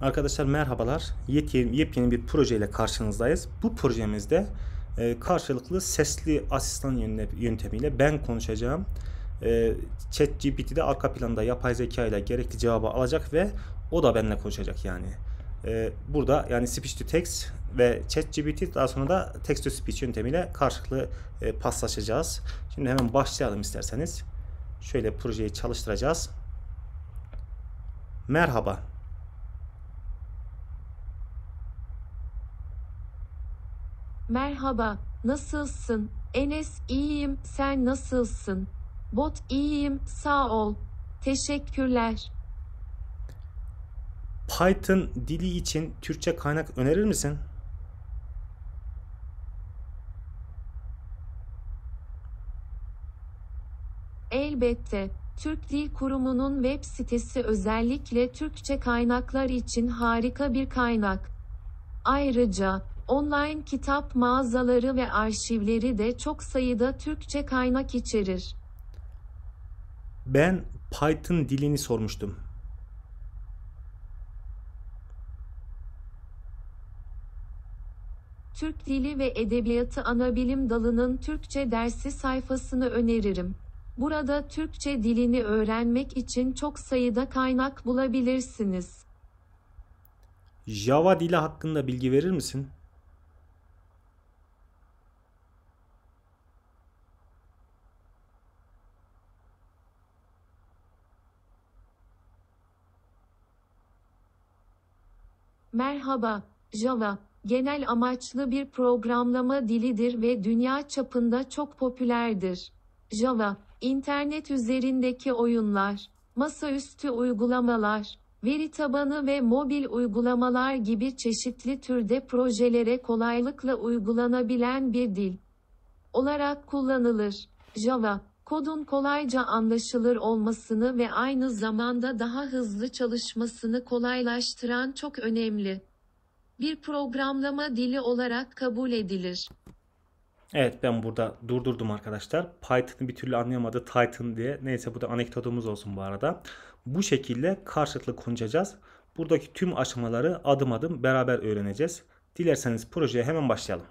Arkadaşlar merhabalar. Yepyeni, yepyeni bir projeyle karşınızdayız. Bu projemizde e, karşılıklı sesli asistan yöntemiyle ben konuşacağım. E, ChatGPT'de arka planda yapay zeka ile gerekli cevabı alacak ve o da benimle konuşacak yani. E, burada yani speech to text ve ChatGPT daha sonra da text to speech yöntemiyle karşılıklı e, paslaşacağız. Şimdi hemen başlayalım isterseniz. Şöyle projeyi çalıştıracağız. Merhaba. Merhaba, nasılsın? Enes iyiyim, sen nasılsın? Bot iyiyim, sağ ol. Teşekkürler. Python dili için Türkçe kaynak önerir misin? Elbette. Türk Dil Kurumu'nun web sitesi özellikle Türkçe kaynaklar için harika bir kaynak. Ayrıca, online kitap mağazaları ve arşivleri de çok sayıda Türkçe kaynak içerir. Ben Python dilini sormuştum. Türk Dili ve Edebiyatı Anabilim Dalı'nın Türkçe dersi sayfasını öneririm. Burada Türkçe dilini öğrenmek için çok sayıda kaynak bulabilirsiniz. Java dili hakkında bilgi verir misin? Merhaba, Java, genel amaçlı bir programlama dilidir ve dünya çapında çok popülerdir. Java, internet üzerindeki oyunlar, masaüstü uygulamalar, veri tabanı ve mobil uygulamalar gibi çeşitli türde projelere kolaylıkla uygulanabilen bir dil olarak kullanılır. Java, kodun kolayca anlaşılır olmasını ve aynı zamanda daha hızlı çalışmasını kolaylaştıran çok önemli bir programlama dili olarak kabul edilir. Evet ben burada durdurdum arkadaşlar. Python'ı bir türlü anlayamadı Titan diye. Neyse bu da anekdotumuz olsun bu arada. Bu şekilde karşılıklı konuşacağız. Buradaki tüm aşamaları adım adım beraber öğreneceğiz. Dilerseniz projeye hemen başlayalım.